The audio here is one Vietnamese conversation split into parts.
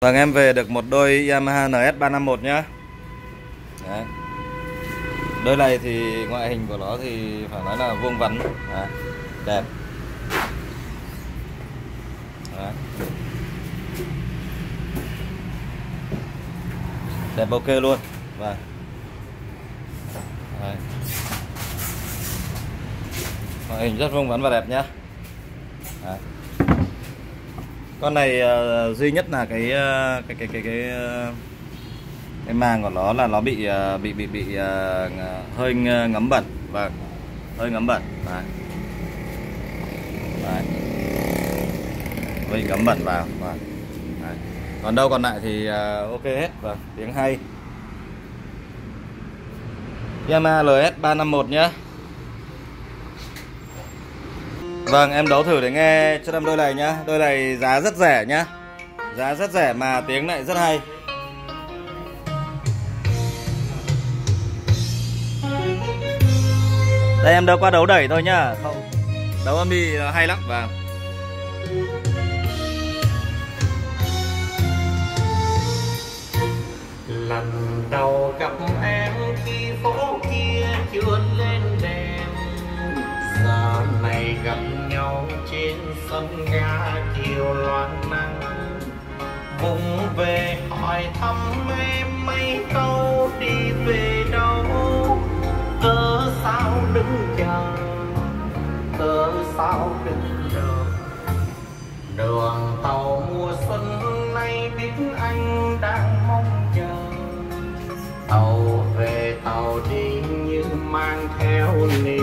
Vâng em về được một đôi Yamaha NS 351 nhá. Đấy. Đôi này thì ngoại hình của nó thì phải nói là vuông vắn. À, Đẹp. Đấy. Đẹp ok luôn. Vâng. Đấy. Ngoại hình rất vuông vắn và đẹp nhá. Đấy con này uh, duy nhất là cái uh, cái cái cái cái uh, cái màng của nó là nó bị uh, bị bị bị uh, hơi ngấm bẩn. Và hơi ngấm bẩn. Đấy. Đấy. hơi ngấm bẩn vào. Và Đấy. còn đâu còn lại thì uh, ok hết. Vâng tiếng hay. Yamaha LS 351 nhé Vâng em đấu thử để nghe cho em đôi này nhá. Đôi này giá rất rẻ nhá. Giá rất rẻ mà tiếng lại rất hay. Đây, em đâu qua đấu đẩy thôi nhá. Không. Đấu âm đi hay lắm. Vâng. Trên sân ga chiều loan nắng vùng về hỏi thăm em mấy câu đi về đâu. Cớ sao đứng chờ? Cớ sao đứng chờ? Đường tàu mùa xuân nay biết anh đang mong chờ. Tàu về tàu đi như mang theo niềm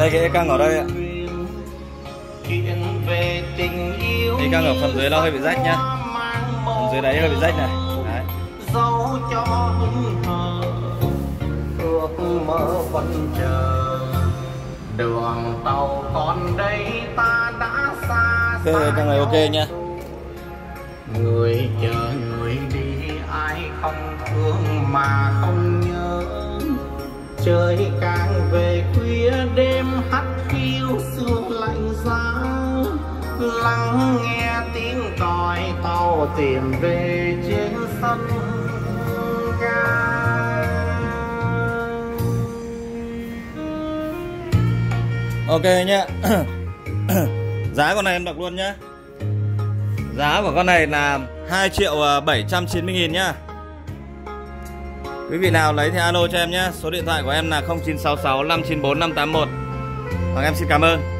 đây, cái căng ở đây ạ. Cái căng ở phần dưới nó hơi bị rách nhá. Phần dưới đấy hơi bị rách này. Đấy. đường tàu còn đây ta đã xa cái này ok nha. Người chờ người đi, ai không thương mà không nhớ trời càng về khuya, đêm hắt khiu sương lạnh giá lắng nghe tiếng còi tàu tìm về trên sân ga. Ok nhé giá con này em đọc luôn nhé giá của con này là 2 triệu à, 790 nghìn nhá. Quý vị nào lấy thì alo cho em nhé. Số điện thoại của em là 0966 594 581 Hoàng em xin cảm ơn.